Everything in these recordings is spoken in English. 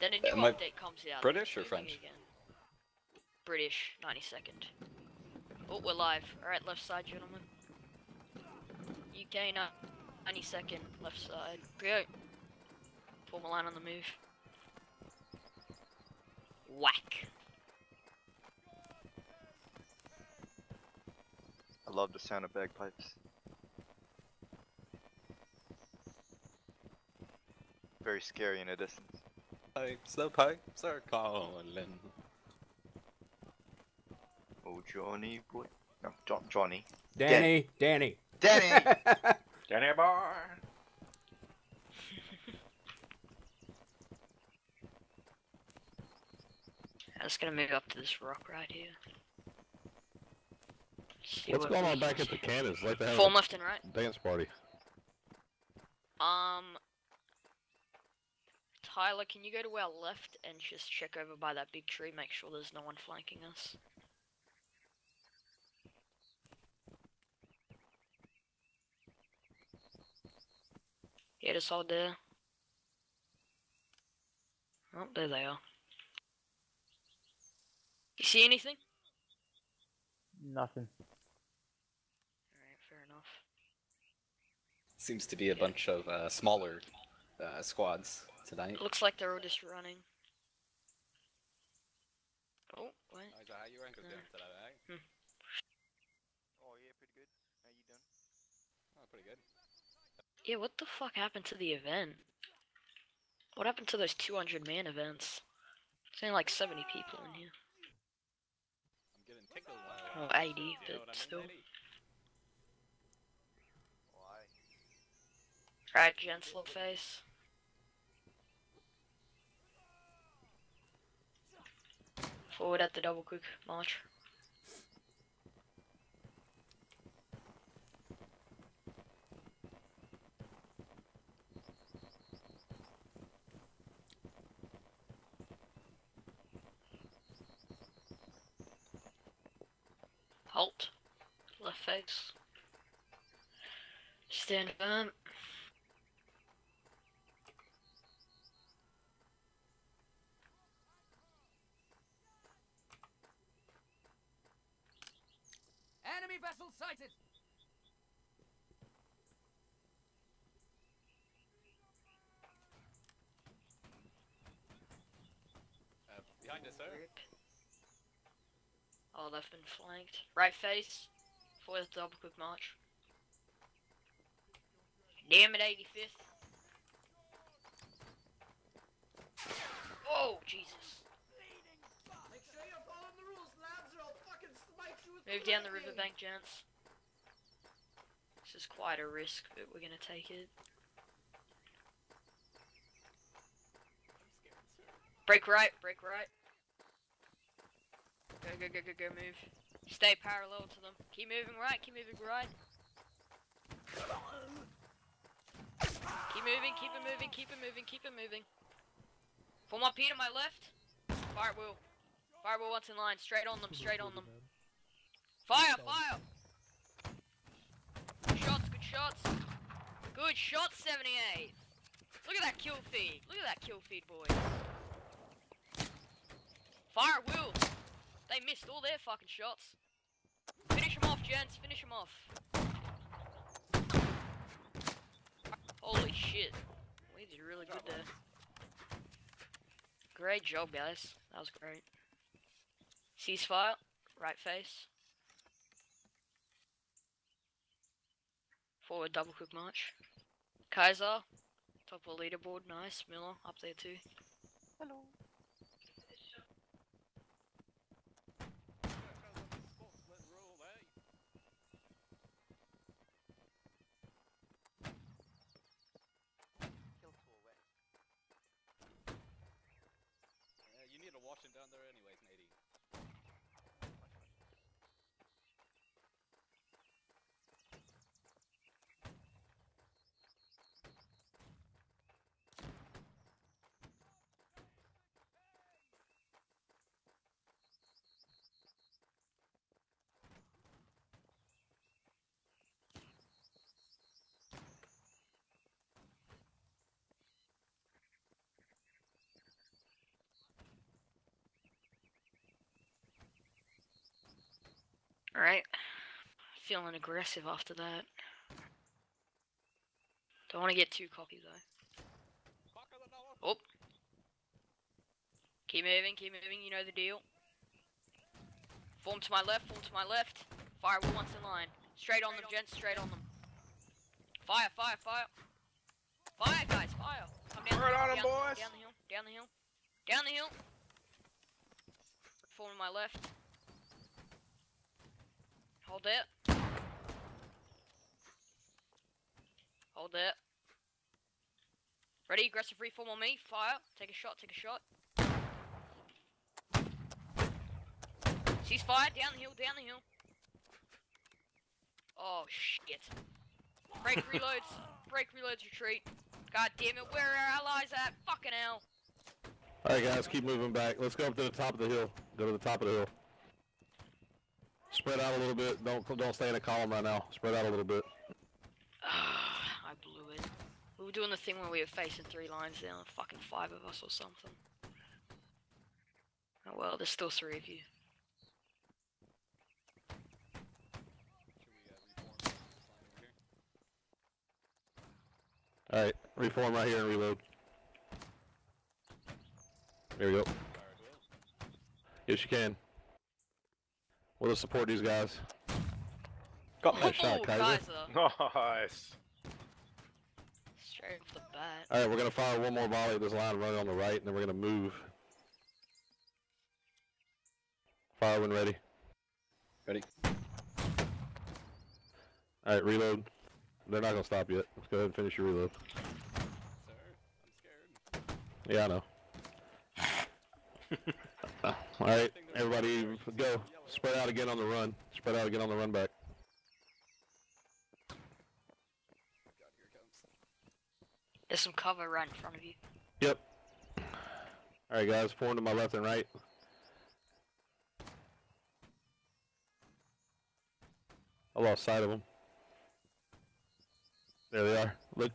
Then a new Am I update comes out. British or French? Again. British, 92nd. Oh, we're live. Alright, left side, gentlemen. UK, no, 92nd, left side. Go. Form a line on the move. Whack. I love the sound of bagpipes. Very scary in a distance. Pipes, the pipes are calling. Oh, Johnny boy. No, John, Johnny. Danny, Danny. Danny! Danny boy. I'm just gonna move up to this rock right here. See What's what going on back at the cannons? Like they have Form left and right. dance party. Um, Tyler, can you go to our left and just check over by that big tree, make sure there's no one flanking us? Yeah, just hold there. Oh, there they are. You see anything? Nothing. Alright, fair enough. Seems to be a bunch of uh, smaller uh, squads tonight. It looks like they're all just running. Oh, wait. how you rank doing uh, today, eh? hmm. oh, yeah, pretty good. How you doing? Oh, pretty good. Yeah, what the fuck happened to the event? What happened to those 200 man events? There's only like 70 people in here. I'm getting tickled. Well, 80, but still. Why? Right, gents, look face. Forward at the double quick march. Halt. Left face. Stand firm. Enemy vessel sighted! Uh, behind us, sir. All left and flanked. Right face. For the double quick march. Damn it, 85th. Oh, Jesus. Make sure you're following the rules, lads, or I'll fucking smite you with Move down the riverbank, gents. This is quite a risk, but we're gonna take it. Break right, break right. Go, go, go, go, go, move. Stay parallel to them. Keep moving right, keep moving right. Keep moving, keep it moving, keep it moving, keep it moving. Form up here to my left. Fire will. Fire will once in line. Straight on them, straight on them. Fire, fire! Good shots, good shots. Good shots, 78. Look at that kill feed. Look at that kill feed, boys. Fire at will. They missed all their fucking shots. Finish them off, gents. Finish them off. Holy shit. We did really good there. Great job, guys. That was great. Ceasefire. Right face. Forward double quick march. Kaiser. Top of the leaderboard. Nice. Miller up there too. Hello. Alright. Feeling aggressive after that. Don't want to get too cocky though. Oh. Keep moving, keep moving, you know the deal. Form to my left, form to my left. Fire once in line. Straight on them, gents, straight on them. Fire, fire, fire. Fire, guys, fire. Come down the hill, on down, boys. Down the hill, down the hill. Down the hill. Form to my left. Hold it. Hold it. Ready, aggressive reform on me. Fire. Take a shot, take a shot. Ceasefire, down the hill, down the hill. Oh shit. Break reloads, break reloads, retreat. God damn it, where are our allies at? Fucking hell. Alright guys, keep moving back. Let's go up to the top of the hill. Go to the top of the hill. Spread out a little bit. Don't don't stay in a column right now. Spread out a little bit. Ah, I blew it. We were doing the thing where we were facing three lines down, fucking five of us or something. Oh well, there's still three of you. Alright, reform right here and reload. There we go. Yes, you can. We'll just support these guys. Got my Nice shot, Ooh, Kaiser. Nice. Straight off the bat. Alright, we're gonna fire one more volley at this line running on the right, and then we're gonna move. Fire when ready. Ready? Alright, reload. They're not gonna stop yet. Let's go ahead and finish your reload. Sir, I'm scared. Yeah, I know. Alright, everybody go. Spread out again on the run. Spread out again on the run back. God, here it comes. There's some cover right in front of you. Yep. Alright guys, form to my left and right. I lost sight of them. There they are. Look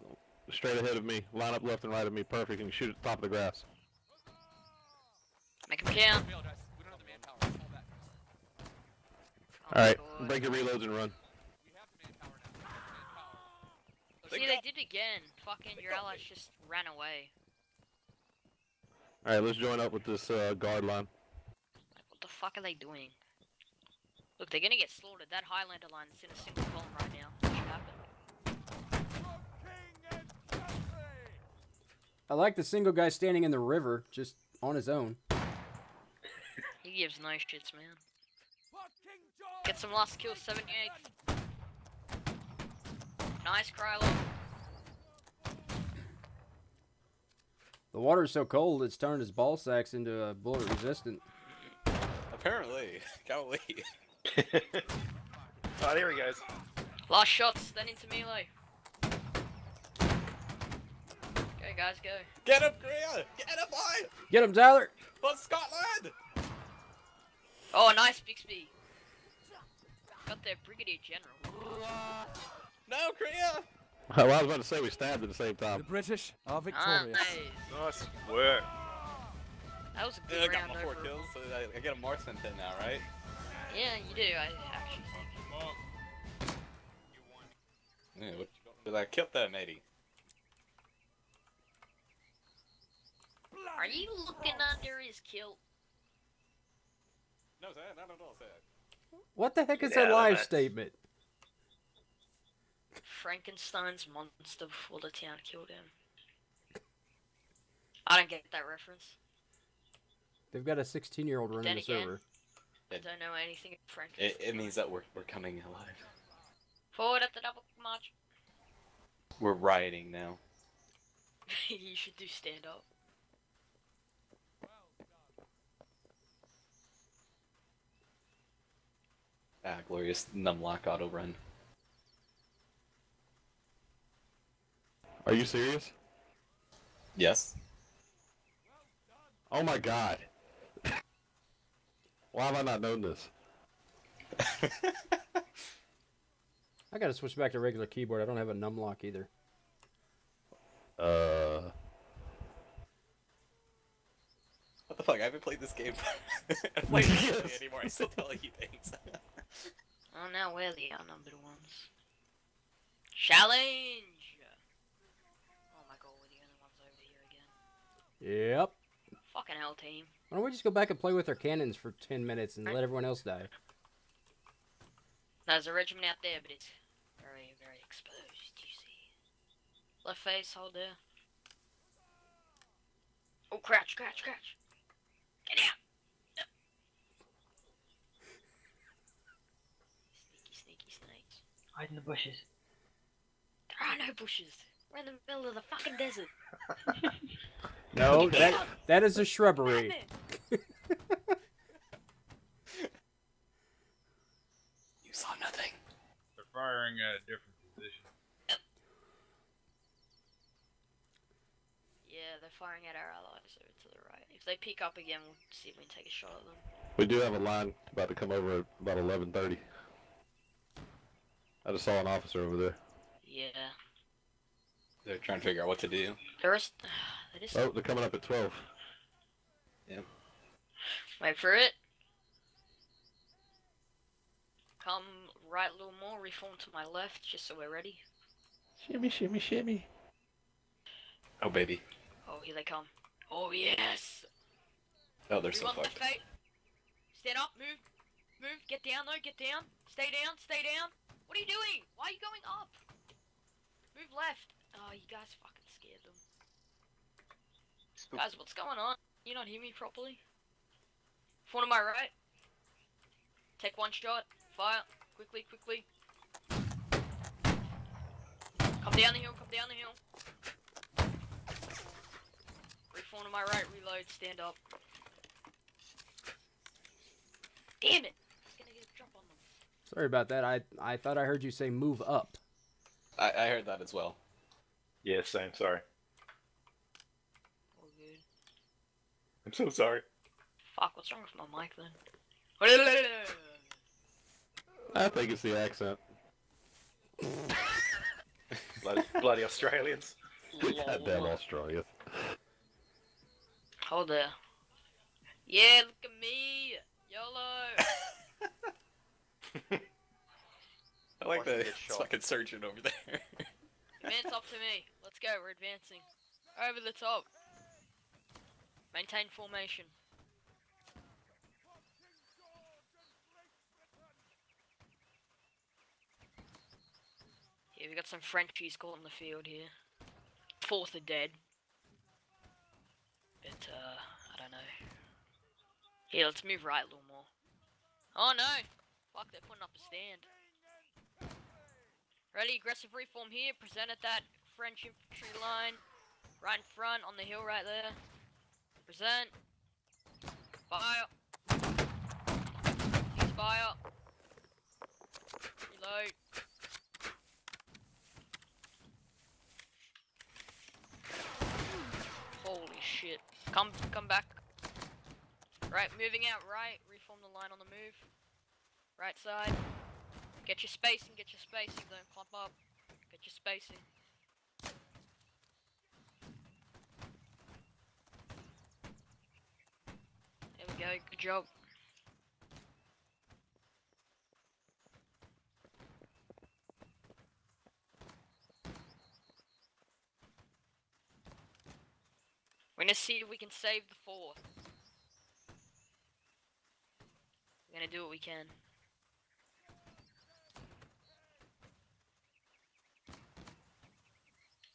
straight ahead of me. Line up left and right of me. Perfect. And shoot at the top of the grass. Make them count. We don't have the manpower. Let's hold that. Oh my Alright, break your reloads and run. We have the manpower now. We have the manpower. See, they did it again. Fucking your allies just ran away. Alright, let's join up with this uh, guard line. What the fuck are they doing? Look, they're gonna get slaughtered. That Highlander line is in a single column right now. What should happen? I like the single guy standing in the river, just on his own. He gives no shits, man. Get some last kills, 78. Nice, Krylo. The water is so cold, it's turned his ball sacks into a bullet resistant. Apparently, golly. Oh, there he goes. Last shots, then into melee. Go, guys, go. Get him, Korea! Get him, boy! Get him, Tyler! For Scotland! Oh, nice, Bixby. Got their Brigadier General. No, Korea! Well, I was about to say we stabbed at the same time. The British are Ah, victorious. nice. Nice work. That was a good Yeah, I got round my four over. kills, so I, I get a marksman pin now, right? Yeah, you do, I actually think. Yeah, what, did I killed that matey? Are you looking under his kilt? No, sir, not at all, sir. What the heck is Get out that live it. statement? Frankenstein's monster before the town killed him. I don't get that reference. They've got a 16 year old running Then the again- server. I don't know anything of Frankenstein. It, it means that we're, we're coming alive. Forward at the double march. We're rioting now. you should do stand up. Ah, glorious numlock auto run. Are you serious? Yes. Oh my god. Why have I not known this? I gotta switch back to regular keyboard. I don't have a numlock either. Uh, What the fuck? I haven't played this game. I haven't played this game anymore. I still tell you things. Oh, now we're the outnumbered ones. Challenge! Oh my god, we're the only ones over here again. Yep. Fucking hell, team. Why don't we just go back and play with our cannons for 10 minutes and Right. let everyone else die? There's a regiment out there, but it's very, very exposed, you see. Left face, hold there. Oh, crouch, crouch, crouch. Get out! Hide in the bushes. There are no bushes. We're in the middle of the fucking desert. No, that that is a shrubbery. You saw nothing. They're firing at a different position. Yeah, they're firing at our allies over to the right. If they pick up again, we'll see if we can take a shot at them. We do have a line about to come over at about 11:30. I just saw an officer over there. Yeah. They're trying to figure out what to do. There is. That is. Oh, they're coming up at 12. Wait for it. Come right a little more, reform to my left, just so we're ready. Shimmy, shimmy, shimmy. Oh baby. Oh, here they come. Oh, yes! Oh, they're we so want the fucked. Stand up, move, move, get down though, get down. Stay down, stay down. What are you doing? Why are you going up? Move left. Oh, you guys fucking scared them. Guys, what's going on? You not hear me properly? Phone to my right. Take one shot. Fire. Quickly, quickly. Come down the hill, come down the hill. Reform to my right, reload, stand up. Damn it! I was gonna get a drop on them. Sorry about that. I I thought I heard you say move up. I, I heard that as well. Yeah, same. Sorry. All good. I'm so sorry. Fuck, what's wrong with my mic then? I think it's the accent. Bloody, bloody Australians. Goddamn Australia. Hold there. Yeah, look at me! YOLO! I like Watch them the get shot. fucking surgeon over there. Advance up to me. Let's go, we're advancing. Over the top. Maintain formation. Yeah, we got some Frenchies caught in the field here. Fourth are dead. But, uh, I don't know. Here, let's move right a little more. Oh no! Fuck, they're putting up a stand. Ready, aggressive reform here. Present at that French infantry line. Right in front, on the hill right there. Present. Fire. Fire. Reload. Holy shit. Come, come back. Right, moving out right. Reform the line on the move. Right side. Get your spacing, get your spacing, don't clump up. Get your spacing. There we go, good job. We're gonna see if we can save the fourth. We're gonna do what we can.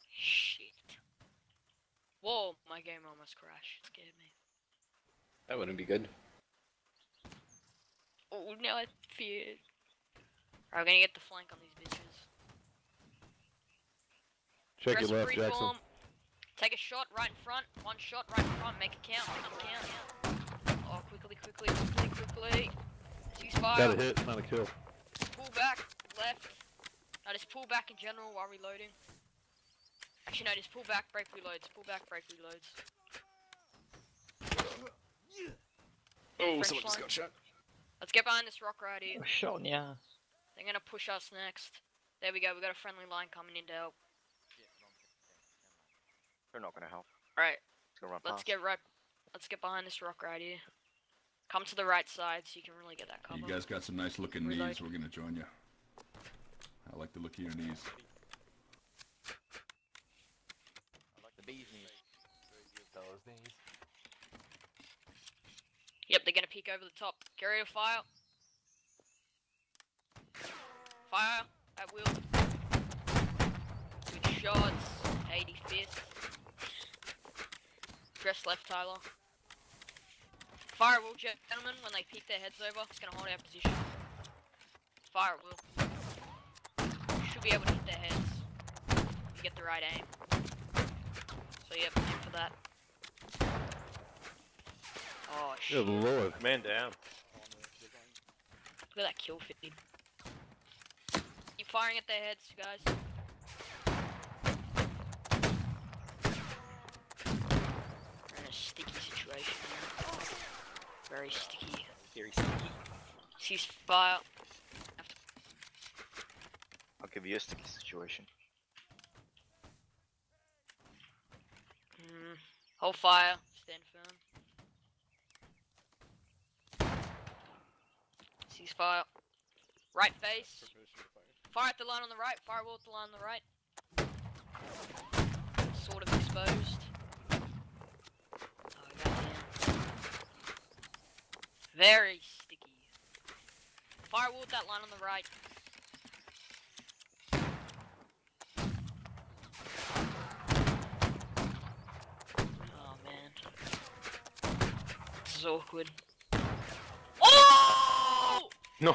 Shit. Whoa, my game almost crashed. It scared me. That wouldn't be good. Oh, now I feared. Alright, we're gonna get the flank on these bitches. Check your left, Jackson. reform. Take a shot right in front. One shot right in front. Make a count. Make it count. Oh, quickly, quickly, quickly, quickly. Cease fire. Got a hit, not a kill. Pull back. Left. No, just pull back in general while reloading. Actually, no, just pull back, break reloads. Pull back, break reloads. Oh, French someone just got shot. Let's get behind this rock right here. A shot in the ass. They're gonna push us next. There we go. We got a friendly line coming in to help. They're not gonna help. Alright, It's gonna let's get right. Let's get behind this rock right here. Come to the right side so you can really get that cover. You guys got some nice looking Reload. knees. We're gonna join you. I like the look of your knees. I like the bees knees. Those knees. Yep, they're gonna peek over the top. Carry a fire. Fire at will. Good shots. 85th. Dress left, Tyler. Fire at will, gentlemen. When they peek their heads over, it's gonna hold our position. Fire at will. Should be able to hit their heads. If you get the right aim. So yep, aim for that. Oh shit. Good lord. Man down. Look at that kill feed. Keep firing at their heads, guys. We're in a sticky situation here. Very sticky. Very sticky. Cease fire. I'll give you a sticky situation. Mm. Hold fire. Stand firm. Cease fire. Right face. Fire at the line on the right. Firewall at the line on the right. Sort of exposed. Oh. Very sticky. Firewall at that line on the right. Oh man. This is awkward. No.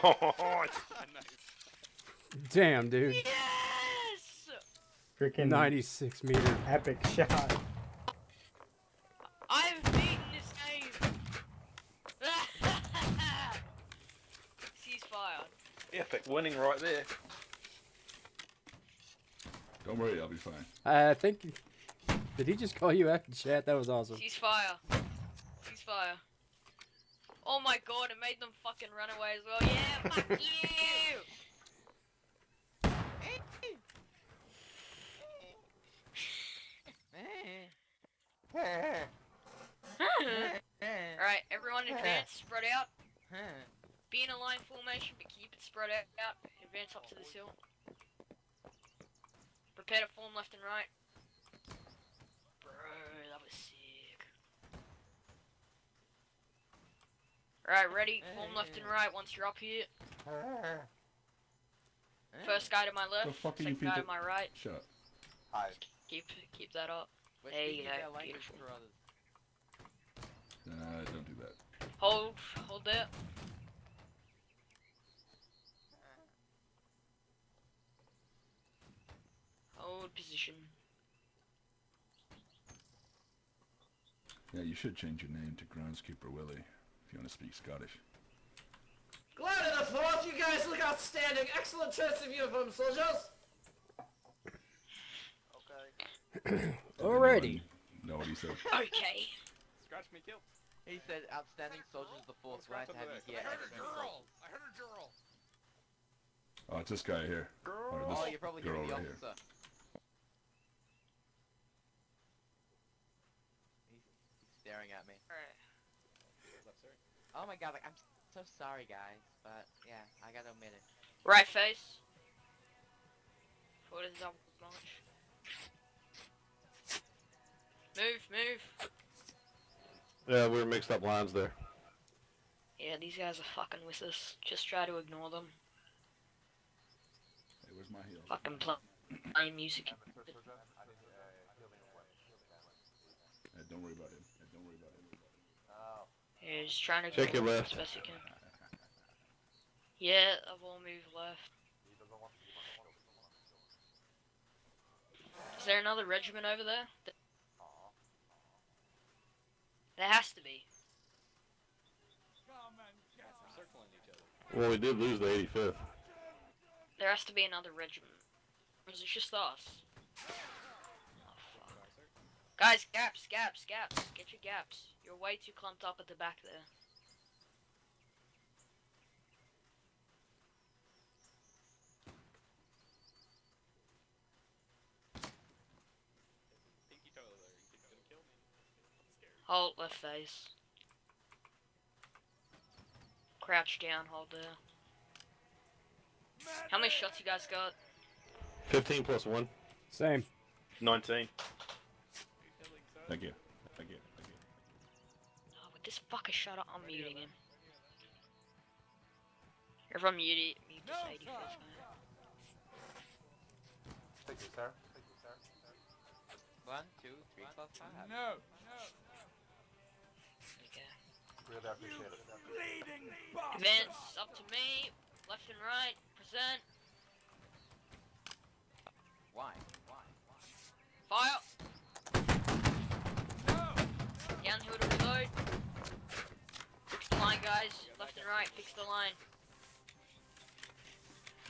Damn, dude. Yes! Freaking 96 meter. epic shot. I've beaten this game! Ceasefire. Epic winning right there. Don't worry, I'll be fine. I think. Did he just call you out in chat? That was awesome. Ceasefire. Ceasefire. Oh my god, it made them fucking run away as well. Yeah, fuck you! Alright, everyone advance, spread out. Be in a line formation, but keep it spread out. Advance up to this hill. Prepare to form left and right. Bro, that was sick. Alright, ready? Form left and right once you're up here. First guy to my left, The fuck second guy to my right. Shut up. Hi. Keep keep that up. We're There you go, beautiful. for others. Uh, don't do that. Hold, hold there. Hold position. Yeah, you should change your name to Groundskeeper Willie if you want to speak Scottish. Glad in the fourth, you guys look outstanding. Excellent choice of uniform, soldiers. Okay. Alrighty. Know what he said? Okay. Scratch me, kill. He said, outstanding soldiers of the fourth. right to have you here. I heard a girl. I heard a girl. Oh, it's this guy here. Or this Oh, you're probably girl hearing the right here. officer. He's, he's staring at me. Alright. Oh my god, like, I'm so sorry, guys. But, yeah, I gotta admit it. Right face. Forward is double launch. Move, move. Yeah, we were mixed up lines there. Yeah, these guys are fucking with us. Just try to ignore them. Hey, where's my heel? Fucking pl- playing music. Hey, don't worry about him. Hey, don't worry about him. Just trying to Check your left. as best you can. Yeah, I've all moved left. Is there another regiment over there? There has to be. Circling each other. Well, we did lose the 85th. There has to be another regiment. Or is it just us? Fuck. Guys, gaps, gaps, gaps. Get your gaps. You're way too clumped up at the back there. Think each other there. You think you're gonna kill me? I'm scared. Hold left face. Crouch down, hold there. How many shots you guys got? 15 plus 1. Same. 19. Thank you. Thank you. Thank you. Oh, would this fucker shut up? I'm muting him. Everyone mute it. Mute this 85th, mate. Thank you, sir. Thank you, sir. One, two, three, four, five. Okay. Really appreciate it. Advance up to me. Left and right. Present. Why? Why? Fire. Downhill to reload. Fix the line, guys. Left right. Fix the line.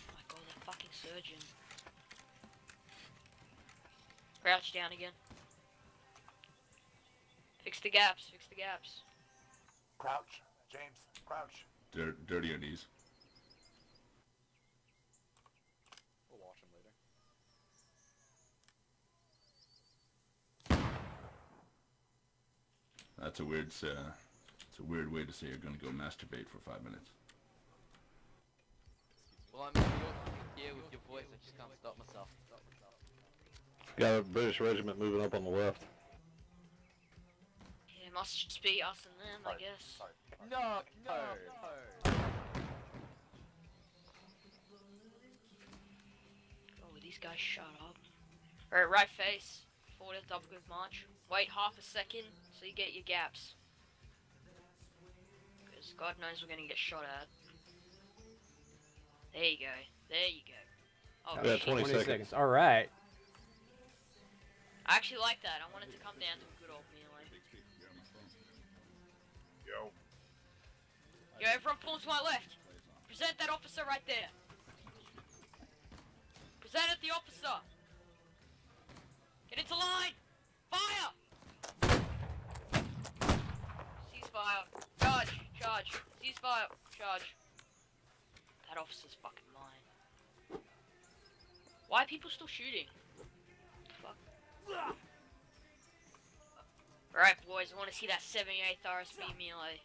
Oh my god, that fucking surgeon. Crouch down again. Fix the gaps. Fix the gaps. Crouch. James, crouch. Dir- dirty on these. We'll watch him later. That's a weird. Uh, it's a weird way to say you're gonna go masturbate for five minutes. Well, I'm here with your voice. I just can't stop myself. Got a British regiment moving up on the left. Yeah, it must just be us and them, I guess. Sorry. No, no, Oh, these guys shut up. Alright, right face. Forward and double good march. Wait half a second so you get your gaps. Because God knows we're gonna get shot at. There you go. There you go. Oh, Yeah, 20 20 seconds. All right. I actually like that. I want it to come down to a good old melee. Yo. Yo, everyone form to my left. Present that officer right there. Present at the officer. Get into line. Fire. Ceasefire. Charge. Charge. Ceasefire. Charge. That officer's fucking mine. Why are people still shooting? Fuck. Alright, boys, I want to see that 78th RSB melee.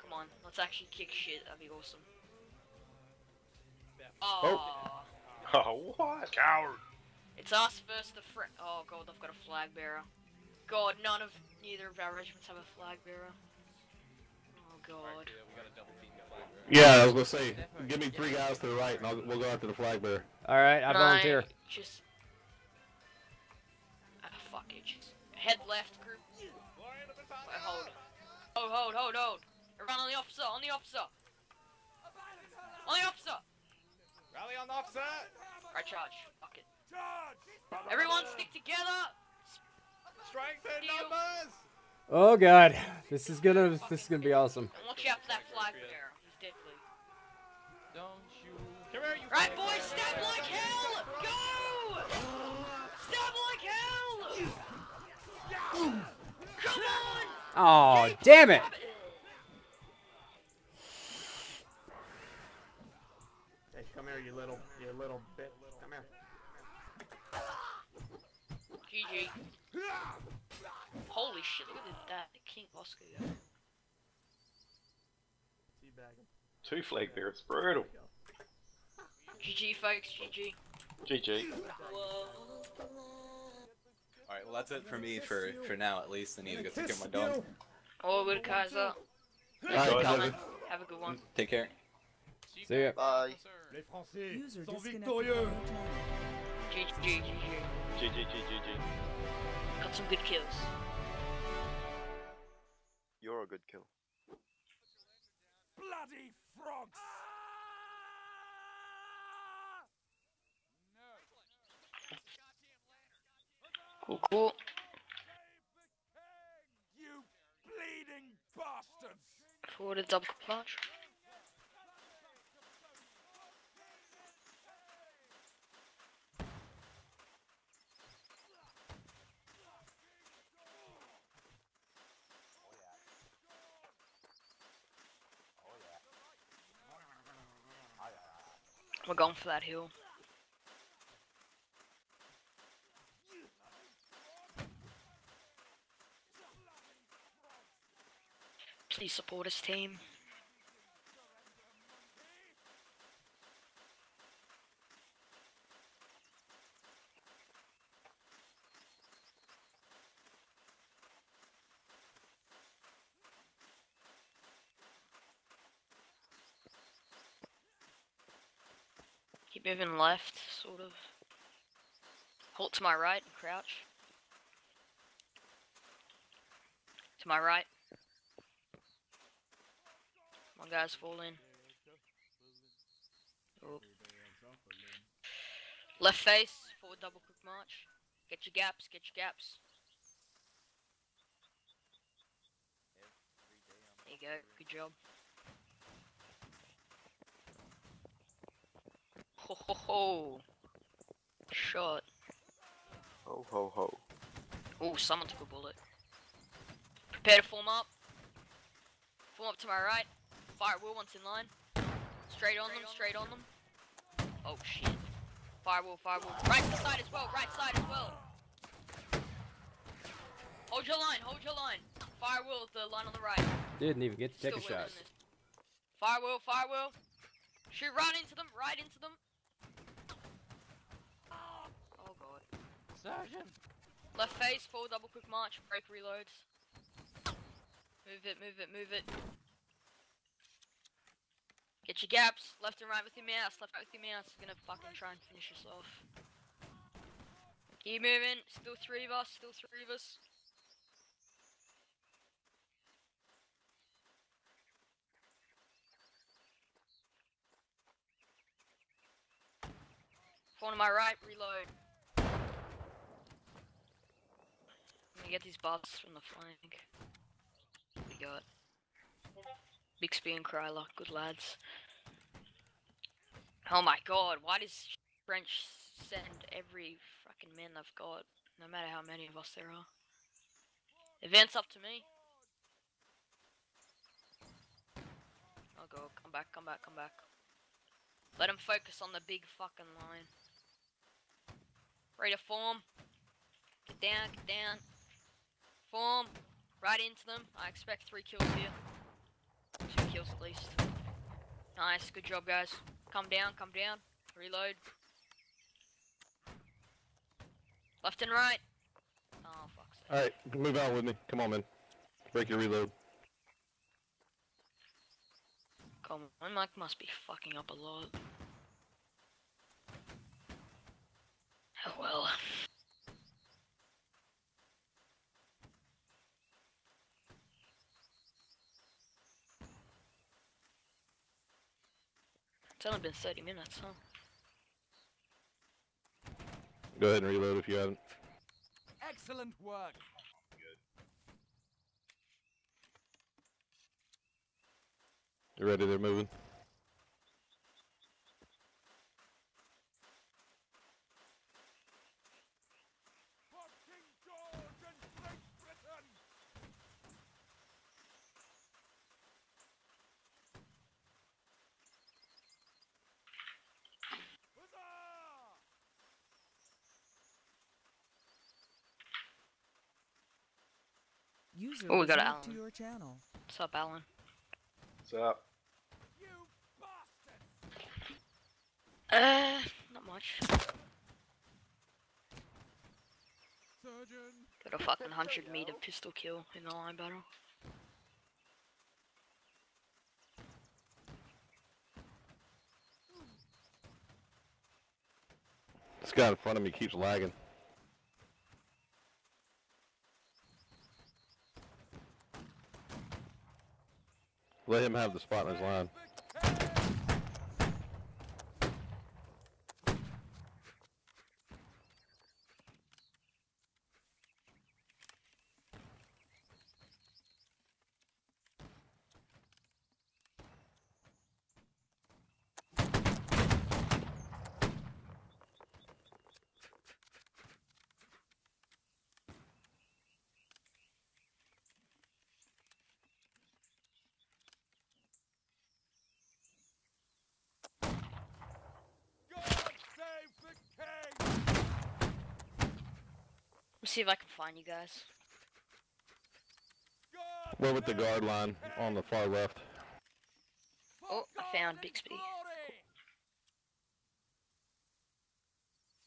Come on, let's actually kick shit. That'd be awesome. Oh. Oh, what? Coward. It's us versus the fr- Oh god, I've got a flag bearer. God, none of neither of our regiments have a flag bearer. Oh god. Yeah, we got a double team flag bearer. Yeah, I was gonna say, give me three guys to the right, and I'll, we'll go after the flag bearer. All right. I volunteer. Just. Ah, fuck it. Just head left group. Wait, hold. Hold, hold, hold, hold. Everyone on the officer, on the officer. On the officer. Rally on the officer! Right charge. Fuck it. Charge. Everyone stick together. Strength in numbers! Oh god, this is gonna this is gonna be awesome. Watch out for that flag bearer. He's deadly. Don't you? Come here, you Right, boys, flag stab like hell! Go! Stab like hell! Come on! Oh damn it! Hey, come here, you little, you little bit. Come here. GG. Holy shit, look at that. The King Oscar guy. Teabag him. Two flag bearers. Brutal. GG, folks, GG. GG. Alright, well that's it for me for for now at least. I need to go take care of my dog. Oh, good Kaiser. Alright, Coming. Have a good one. Take care. See ya. Bye. Les Français sont victorieux! from your channel. GG, GG. GG, GG, Got some good kills. You're a good kill. Bloody frogs! Cool, cool. You bleeding bastards! Forward a double punch. We're going for that hill. Please support us, team. Keep moving left, sort of. Halt to my right and crouch. To my right. One guy's falling. Oh. Left face, forward double quick march. Get your gaps, get your gaps. There you go, good job. Ho ho ho! Shot. Ho ho ho. Oh, someone took a bullet. Prepare to form up. Form up to my right. Fire at will once in line. Straight on them, straight on them. Oh shit. Firewall, firewall. Right side as well, right side as well. Hold your line, hold your line. Firewall, the line on the right. Didn't even get to take Still a winning shot. this. Firewall, firewall. Shoot right into them, right into them. Oh god. Sergeant! Left phase, full double quick march, break reloads. Move it, move it, move it. Get your gaps, left and right with your mouse, left right with your mouse. Gonna fucking try and finish us off. Keep moving, still three of us, still three of us. Four to my right, reload. Let me get these bots from the flank. We got Bixby and Kryler, good lads. Oh my god, why does French send every fucking man they've got, no matter how many of us there are? Advance up to me. Oh god, come back, come back, come back. Let him focus on the big fucking line. Ready to form. Get down, get down. Form. Right into them. I expect three kills here. Two kills at least. Nice, good job guys. Come down, come down. Reload. Left and right. Oh, fuck's sake. Alright, move out with me. Come on, man. Break your reload. Come on, my mic must be fucking up a lot. Oh well. It's only been 30 minutes, huh? Go ahead and reload if you haven't. Excellent work. You ready? They're moving. User Oh, we got Alan. to your channel. What's up, Alan? What's up? You bastards! Uh, not much. Surgeon! Got a fucking 100 meter pistol kill in the line battle. This guy in front of me keeps lagging. Let him have the spot in his line. See if I can find you guys. We're with the guard line on the far left. Oh, I found Bixby.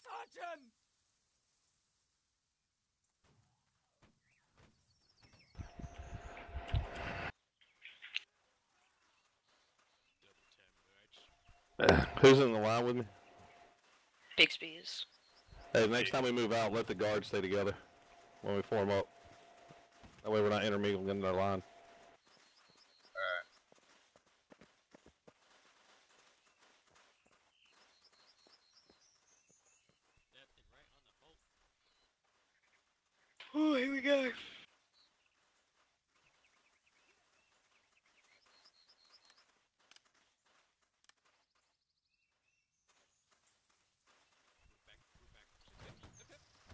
Sergeant! Uh, Who's in the line with me? Bixby is. Hey, next time we move out, let the guards stay together when we form up. That way we're not intermingling in their line. Alright. Oh, here we go.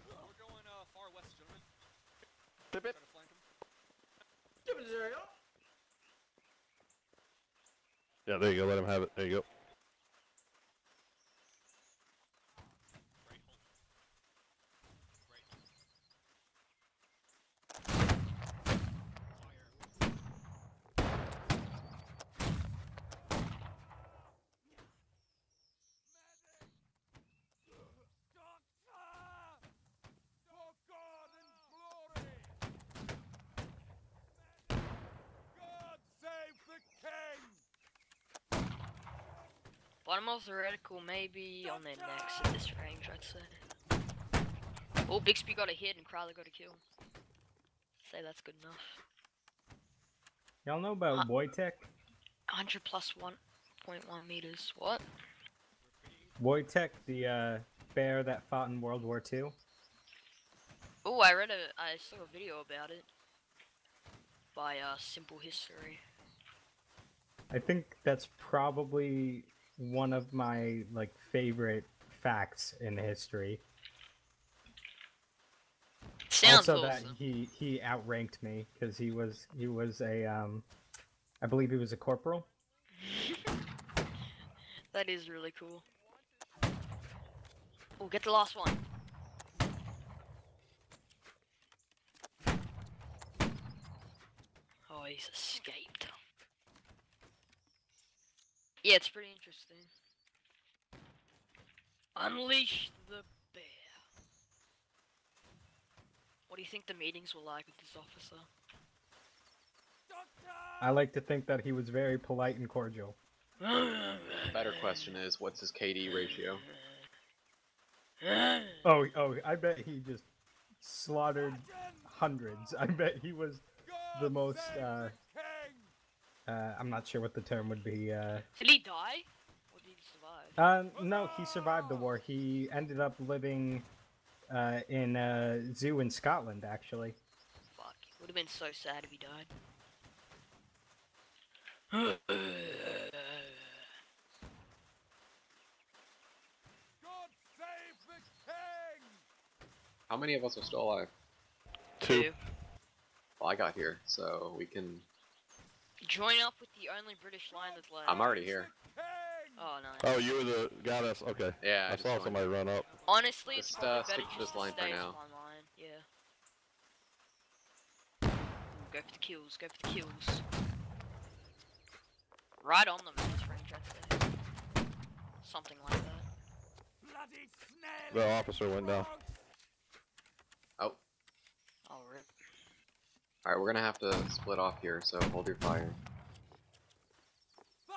We're going uh, far west, gentlemen. Tip it. Try to flank 'em. Give it zero. Yeah, there you go. Let him have it. There you go. For God and glory! God save the king! Bottom of the reticle may on their necks at this range, I'd say. Oh, Bixby got a hit and Crowley got a kill. Say that's good enough. Y'all know about Huh. Wojtek? 100 plus 1.1 meters. What? Wojtek, the uh, bear that fought in World War II. Oh, I read a, I saw a video about it by uh, Simple History. I think that's probably one of my like favorite facts in history. Sounds also that he he outranked me because he was he was a um I believe he was a corporal. That is really cool. Oh, get the last one. Oh, he's escaped. Yeah, it's pretty interesting. Unleash the bear. What do you think the meetings were like with this officer? I like to think that he was very polite and cordial. Better question is, what's his KD ratio? Oh, oh, I bet he just slaughtered hundreds. I bet he was the most, uh, uh, I'm not sure what the term would be, uh, Did he die? Or did he survive? uh, no, he survived the war. He ended up living, uh, in a zoo in Scotland, actually. Fuck. it Would have been so sad if he died. God save the king! How many of us are still alive? Two. Well, I got here, so we can. Join up with the only British line that's left. I'm already here. Oh no. Oh, you were the guy that's okay. Yeah, I I saw somebody run up. Honestly, it's Just, probably uh, better stick to this line for now. on line. Yeah. Ooh, go for the kills. Go for the kills. Right on them in this range, I'd say. Something like that. Bloody snail! The officer went down. Oh, Oh, rip. Alright, we're gonna have to split off here, so hold your fire. Fire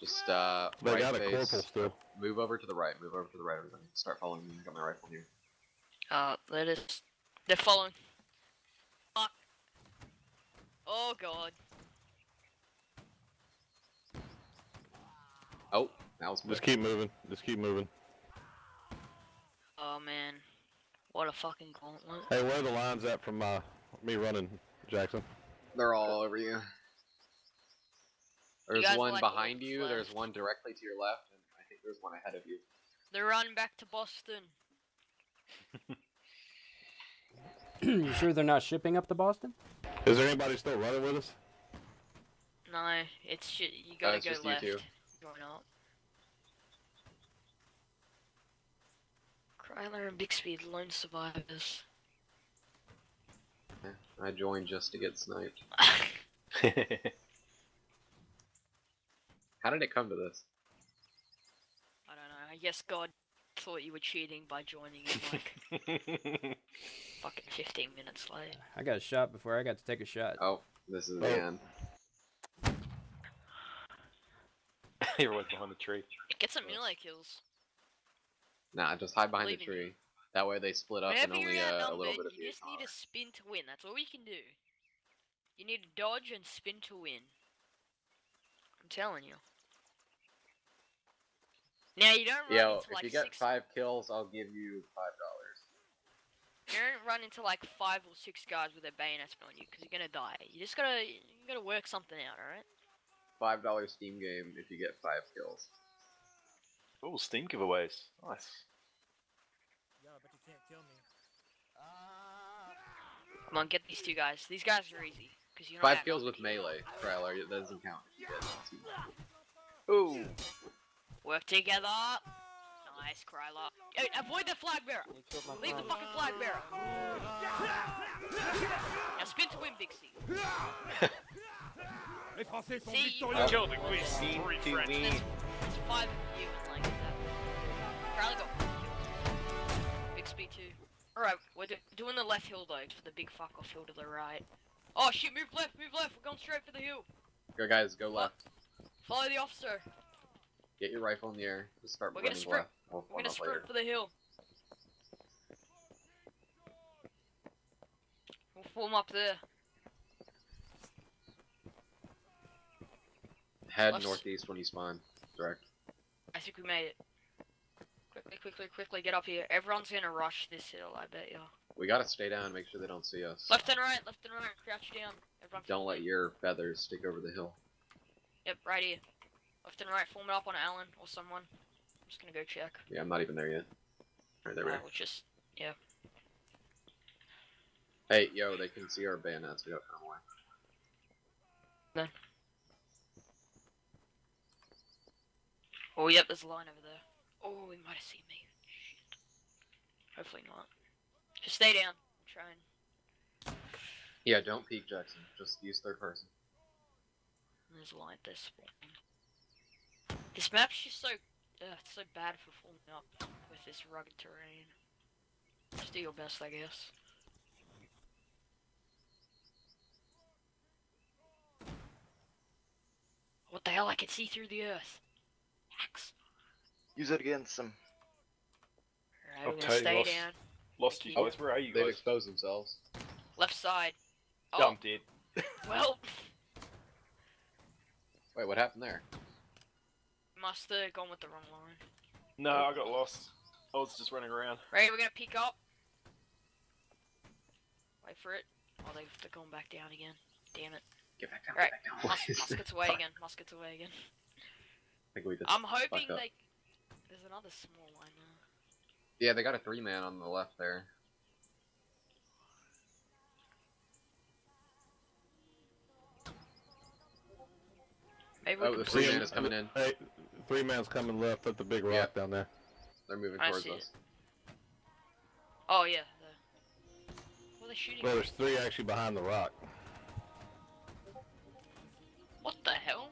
Just, uh, They right got a face. corporal still. Move over to the right, move over to the right, everybody. Start following me. I got my rifle here. Uh, let us. They're following. Fuck. Oh god. Oh, that was Just keep moving. Just keep moving. Oh man. What a fucking gauntlet. Hey, where are the lines at from uh, me running, Jackson? They're all over you. There's guys one behind what's you, there's one directly to your left, and I think there's one ahead of you. They're running back to Boston. you sure they're not shipping up to Boston? Is there anybody still running with us? No, it's ju- you gotta it's go just you left. two. Join up. Kryler and Bixby, the lone survivors. Yeah, I joined just to get sniped. How did it come to this? I don't know. I guess God thought you were cheating by joining in like fucking 15 minutes late. I got a shot before I got to take a shot. Oh, this is the end. Everyone's behind the tree. Get some melee kills. Nah, just hide behind the Believe you. tree. That way they split up Whenever and only you're uh, a little bit of you you. just need to spin to win. That's all you can do. You need to dodge and spin to win. I'm telling you. Now you don't run Yo, into if like you get six. five kills, I'll give you five dollars. You don't run into like five or six guys with their bayonets on you because you're gonna die. You just gotta you gotta work something out, alright? Five dollar Steam game if you get five kills. Oh, Steam giveaways. Nice. Yeah, but you can't kill me. Come on, get these two guys. These guys are easy because you're not Five kills with melee, Kryler. That doesn't count. if you get two. Ooh. Work together. Nice, Kryla. Hey, avoid the flag bearer. Leave the fucking flag bearer. Now spin to win, Big C. Les Français sont See, you- victorieux. Kill the quiz. Seem Three to friends. There's five of you and like that. Kryla got four kills. Big speed too. Alright, we're do doing the left hill though, for the big fuck off hill to the right. Oh shit, move left, move left, we're going straight for the hill. Go guys, go left. Follow the officer. Get your rifle in the air. Start We're gonna running sprint. We'll We're gonna sprint later. for the hill. We'll form up there. Head Left. northeast when you spawn. Direct. I think we made it. Quickly, quickly, quickly, get up here. Everyone's gonna rush this hill, I bet ya. We gotta stay down, make sure they don't see us. Left and right, left and right, crouch down. Everyone Don't let your feathers stick over the hill. Yep, right here. Left and right, form it up on Alan or someone. I'm just gonna go check. Yeah, I'm not even there yet. Alright, there we are. will just, yeah. Hey, yo, they can see our bayonets. We gotta come away. Then. Oh, yep, there's a line over there. Oh, he might have seen me. Shit. Hopefully not. Just stay down. Try and. Yeah, don't peek, Jackson. Just use third person. There's a line this spawn. This map's just so. Uh, so bad for forming up with this rugged terrain. Just do your best, I guess. What the hell? I can see through the earth. Hacks. Use it against them. Alright, we're gonna totally stay lost. down. Lost you Oh, guys. Where are you They've guys? exposed themselves. Left side. Oh, I'm dead. well, Wait, what happened there? must have gone with the wrong line. No, I got lost. I was just running around. Right, we're gonna peek up. Wait for it. Oh, they've, they're going back down again. Damn it. Get back down. Right. Get back down. Mus- muskets away again. Muskets away again. I think we just I'm hoping fucked up. they. There's another small line now. Yeah, they got a three man on the left there. Maybe we Oh, the three See man is coming in. Hey, three man's coming left at the big rock Yeah. down there. They're moving I towards see it. us. Oh yeah. The... What are shooting? Well, there's three actually behind the rock. What the hell?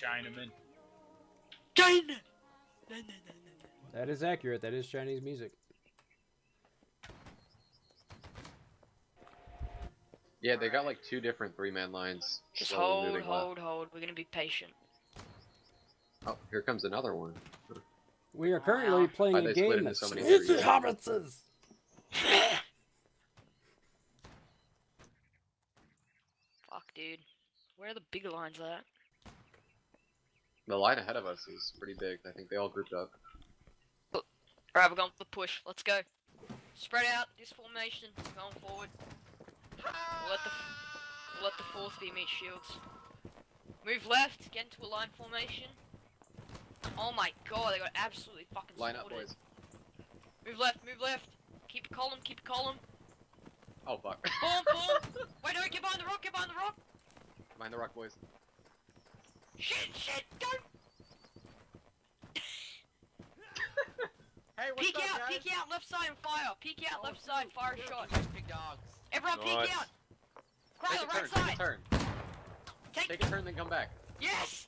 Chinaman. China. No, no, no, no, no. That is accurate. That is Chinese music. Yeah, they got like two different three man lines. Just slowly hold, left. hold, hold. We're gonna be patient. Oh, here comes another one. We are currently playing Why'd a they split game into of so many Snitches threes? Hobbitses. Fuck, dude. Where are the big lines at? The line ahead of us is pretty big. I think they all grouped up. Alright, we're going for the push. Let's go. Spread out this formation. Going forward. We'll let the we'll let the fourth be meet shields. Move left. Get into a line formation. Oh my god, they got absolutely fucking Line up, slaughtered. boys. Move left. Move left. Keep a column. Keep a column. Oh fuck. Boom, boom. Wait, no, get behind the rock. Get behind the rock. Mind the rock, boys. Shit, shit, don't. Hey, what's Peek up, out. guys? Peek out. Left side and fire. Peek out. Left side. Oh, fire a shot. Big dogs. Everyone, Nice. peek out. Take Kryler, a right turn. side. Take a turn. Take Take a turn, then come back. Yes!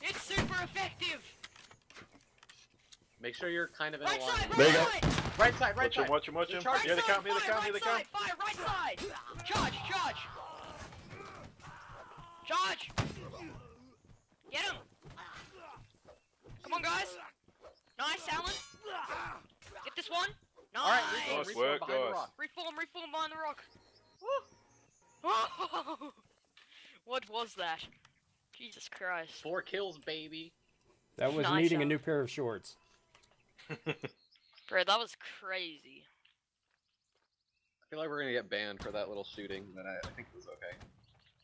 It's super effective! Make sure you're kind of in Right a line. side, right There you go. side! Right side, right Watch him, side. watch him, watch him. Charge Yeah, they right count me, they side, count me, fire, they right count side, fire, right side! Charge, charge! Charge! Get him! Come on, guys! Nice, Alan! Get this one! Nice! Alright, reform, Nice reform work, behind the guys. rock. Reform, reform behind the rock! Woo! what was that? Jesus Christ. Four kills, baby. That was Nice needing a new pair of shorts. Bro, that was crazy. I feel like we're gonna get banned for that little shooting, but I, I think it was okay.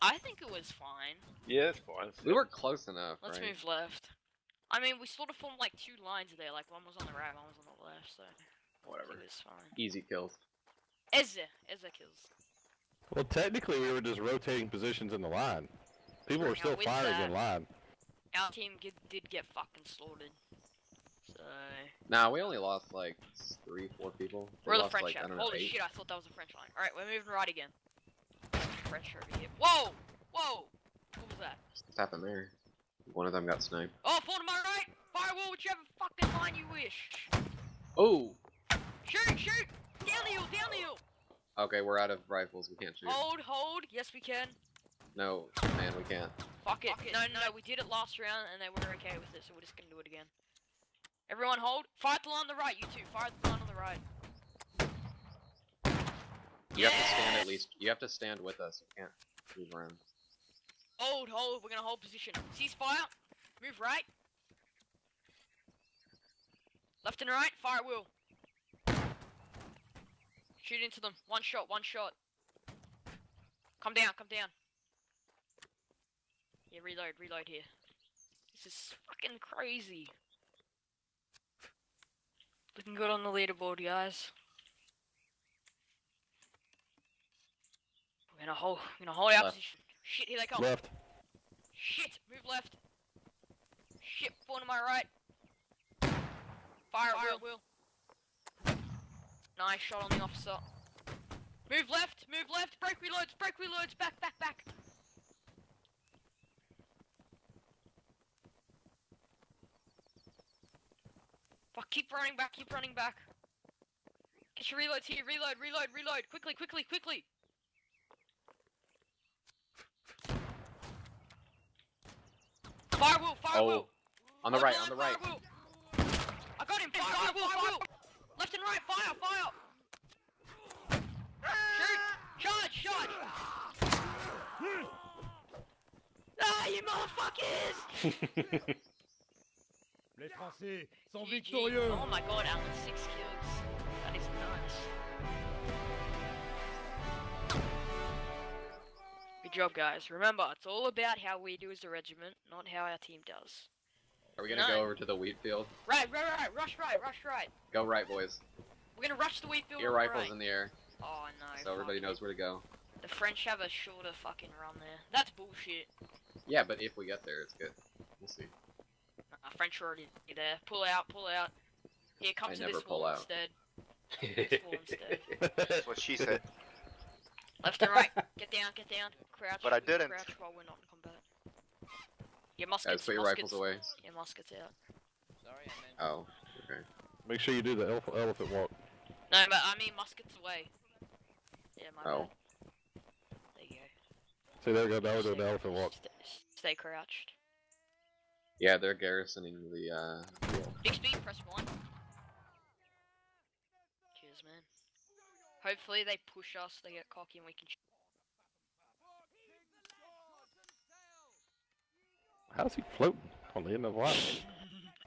I think it was fine. Yeah, it's fine. We were close enough, Let's right? move left. I mean, we sort of formed like two lines there. Like one was on the right, one was on the left. So Whatever. it was fine. Easy kills. Ezra, Ezra kills. Well, technically, we were just rotating positions in the line. People were still firing that- in line. Our team get, did get fucking slaughtered. So Nah, we only lost like three, four people. We're the lost, French like, I half. don't know, Holy eight. shit! I thought that was a French line. All right, we're moving right again. French over here. Whoa, whoa! What was that? What's happened there? One of them got sniped. Oh, fall to my right! Firewall, whichever fucking line you wish. Oh! Shoot, shoot! Down the hill, down the hill! Okay, we're out of rifles. We can't shoot. Hold, hold. Yes, we can. No, man, we can't. Fuck it. No, no, no, we did it last round and they were okay with it, so we're just gonna do it again. Everyone hold. Fire at the line on the right, you two. Fire at the line on the right. You have to stand at least. You have to stand with us. You can't move around. Hold, hold. We're gonna hold position. Cease fire. Move right. Left and right. Fire at will. Shoot into them. One shot, one shot. Come down, come down. Yeah, reload, reload here. This is fucking crazy. Looking good on the leaderboard, guys. We're gonna hold, we're gonna hold our Left. position. Shit, here they come. Left. Shit, move left. Shit, fall to my right. Fire, at will. Nice shot on the officer. Move left, move left, break reloads, break reloads, back, back, back. Fuck, keep running back, keep running back. Get your reloads here, reload, reload, reload, quickly, quickly, quickly. Fire Oh, will. on the right, on the right. Fire. I got him, fire, fire will, fire will. Left and right, fire, fire. Shoot, charge, charge. Ah, you motherfuckers! Les Français sont GG. victorieux. Oh my god, Alan, six kills. Job, guys. Remember, it's all about how we do as a regiment, not how our team does. Are we gonna No. go over to the wheat field? Right, right, right, rush right, rush right. Go right, boys. We're gonna rush the wheat field Your rifles right. in the air, Oh no. so everybody fuck. knows where to go. The French have a shorter fucking run there. That's bullshit. Yeah, but if we get there, it's good. We'll see. Nah, French are already there. Pull out, pull out. Here, come I to this pull wall out. instead. This wall instead. That's what she said. Left and right. Get down, get down. Crouch. But I didn't. Crouch while we're not in combat. Your muskets. Yeah, put your muskets, rifles away. Your muskets out. Sorry, I meant. Oh, okay. Make sure you do the elef elephant walk. No, but I mean muskets away. Yeah, my oh. Bad. There you go. See, there we go. Now we're doing the elephant walk. St stay crouched. Yeah, they're garrisoning the, uh... Big press 1. Hopefully they push us, they get cocky, and we can. How's he floating on the end of the line?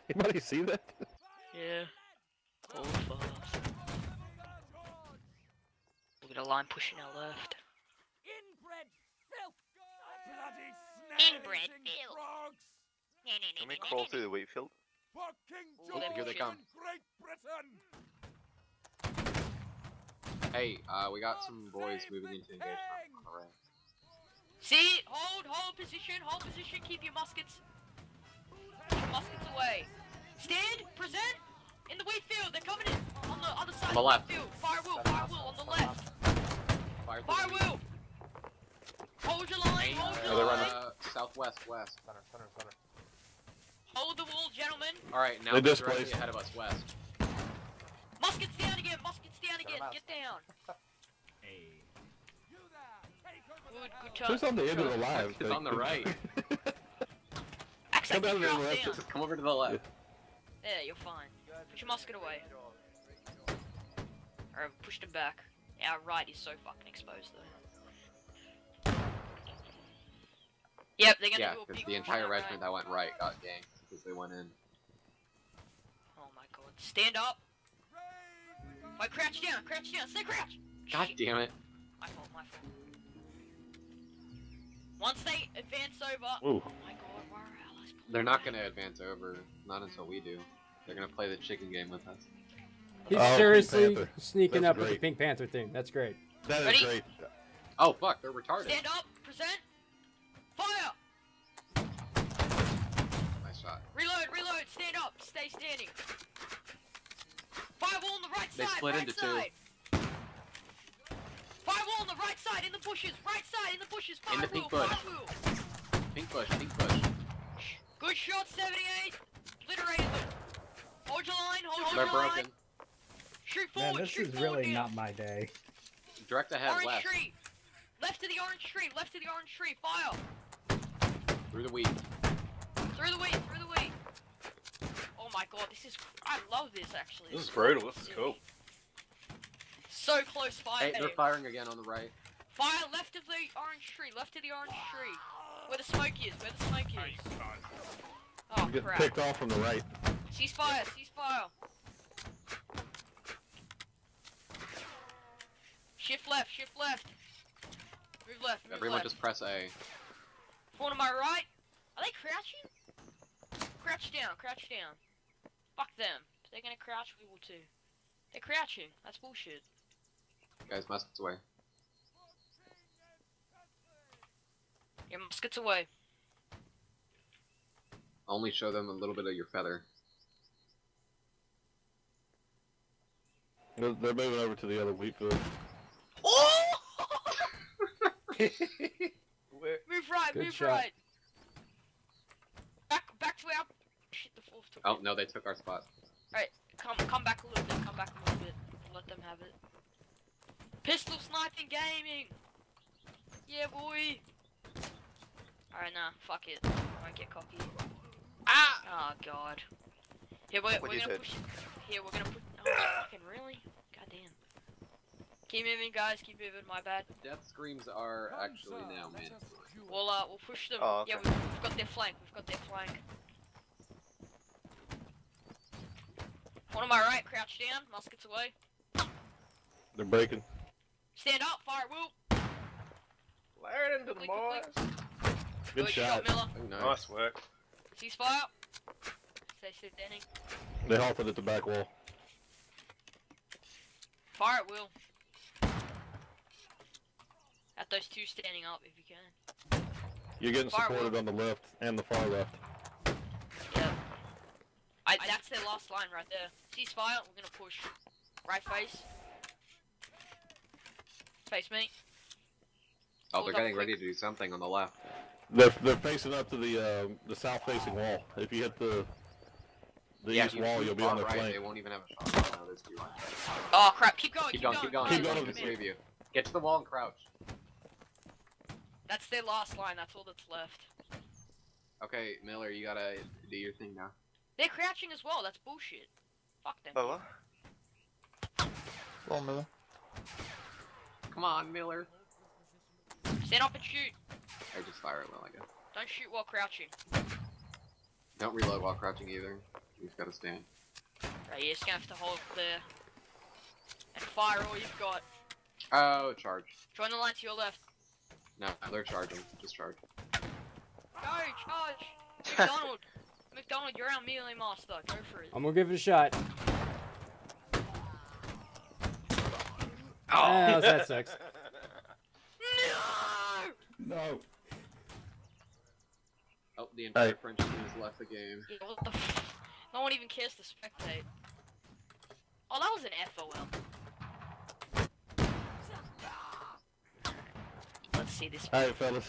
Anybody see that? Yeah. Hold fast. Look at a line pushing our left. Inbred filth. Bloody Inbred snares filth. frogs. Can we crawl through the wheat field? For King Oh, George here they come. Great Britain. Hey, uh, we got some boys moving into engagement. Alright. See, hold, hold position, hold position, keep your muskets. Keep your muskets away. Stand, present, in the wheat field, they're coming in on the other side On the of left. the wheat field. Fire will, fire will, on the left. Fire, Fire will. Hold your line, hold No, your they're line. running uh, southwest, west. Hold the wall, gentlemen. Alright, now They they're directly ahead of us, west. Muskets down again, muskets down again, get down. You there. Take over Good, good job. Who's on the end of the line? It's on the right. Fuck's Come sake, down just to the drop left. down. Come over to the left. Yeah, you're fine. Put your musket away. Or uh, pushed him back. Yeah, our right is so fucking exposed though. Yep, they're gonna Yeah, do a because big the entire on our regiment that went right got ganked because they went in. Oh my god. Stand up! Wait, crouch down, crouch down, stay crouch! God damn it. My fault, my fault. Once they advance over. Ooh. Oh my god, why are allies They're not gonna advance over, not until we do. They're gonna play the chicken game with us. He's Oh, seriously sneaking That's up with the. Pink Panther thing. That's great. That is Ready? great. Oh fuck, they're retarded. Stand up, present, fire! Nice shot. Reload, reload, stand up, stay standing. Firewall on the right They side, split right into two. side. Firewall on the right side, in the bushes, right side, in the bushes, In the firewall, pink bush. firewall. Pink push, pink push. Good shot, 78. Obliterated them. Hold your line, hold They're your broken. line. Shoot Man, this shoot is forward really now. not my day. Direct ahead, Orange left. tree. Left to the orange tree, left to the orange tree, fire. Through the wheat. Through the wheat, my god, this is. I love this actually. This is brutal. This is cool. So close fire. Hey, they're firing again on the right. Fire left of the orange tree, left of the orange tree. Where the smoke is, where the smoke is. Oh I'm getting crap. picked off from the right. Ceasefire, ceasefire. Shift left, shift left. Move left, move Everyone left. just press A. One to my right. Are they crouching? Crouch down, crouch down. Fuck them. If they're gonna crouch, we will too. They're crouching. That's bullshit. Guys, muskets away. Your muskets away. Only show them a little bit of your feather. They're, they're moving over to the other wheat field. Oh! Where? Move right, Good move shot. right. Back, back to our. Shit, the fourth took Oh no, they took our spot. Alright, come, come back a little bit. Come back a little bit. Let them have it. Pistol sniping gaming. Yeah, boy. Alright, nah, fuck it. I won't get cocky. Ah! Oh god. Here we're, What we're gonna said. push. Here, we're gonna push Oh, fucking really? God damn. Keep moving, guys. Keep moving. My bad. Death screams are actually now mandatory. We'll uh, we'll push them. Oh, Yeah, okay. we've, we've got their flank. We've got their flank. One on my right, crouch down, muskets away. They're breaking. Stand up, fire at will. Fire it into the Quickly, quickly. boys. Good shot. Miller. Oh, nice. Nice work. Ceasefire. Stay standing. They halted at the back wall. Fire at will. At those two standing up if you can. You're getting Far supported wall. on the left and the far left. Yep. I, that's their last line right there. Ceasefire, we're gonna push. Right face. Face me. Oh, Hold they're getting quick. ready to do something on the left. They're, they're facing up to the uh, the south facing wall. If you hit the the yeah, east you wall, you'll be on their right, flank. They won't even have a shot. No, there's two lines. Oh crap, keep going, Keep going, keep going. Keep Guys, going. The come three you. Get to the wall and crouch. That's their last line, that's all that's left. Okay, Miller, you gotta do your thing now. They're crouching as well, that's bullshit. Fuck them. Oh, what? Come on, Miller. Come on, Miller. Stand up and shoot. I just fire it well, I guess. Don't shoot while crouching. Don't reload while crouching either. You just gotta stand. Right, you're just gonna have to hold there. And fire all you've got. Oh, charge. Join the line to your left. No, they're charging. Just charge. Go, charge! McDonald! McDonald, you're our melee master. Go for it. I'm gonna give it a shot. Oh, ah, that sucks. No! No. Oh, the entire Hey. French team has left the game. Yeah, what the f- No one even cares to spectate. Oh, that was an FOL. Let's see this. All right, fellas.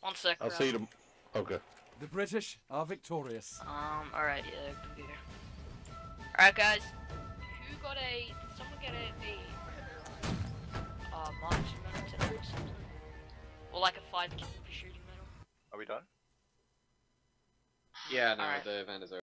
One sec. I'll bro. see you. Tom- okay. The British are victorious. Um, alright, yeah, computer. Alright, guys. Who got a. Did someone get a. a uh, marksman medal today or something? Or like a 5 kill for shooting medal? Are we done? Yeah, no, Alright. the event is over.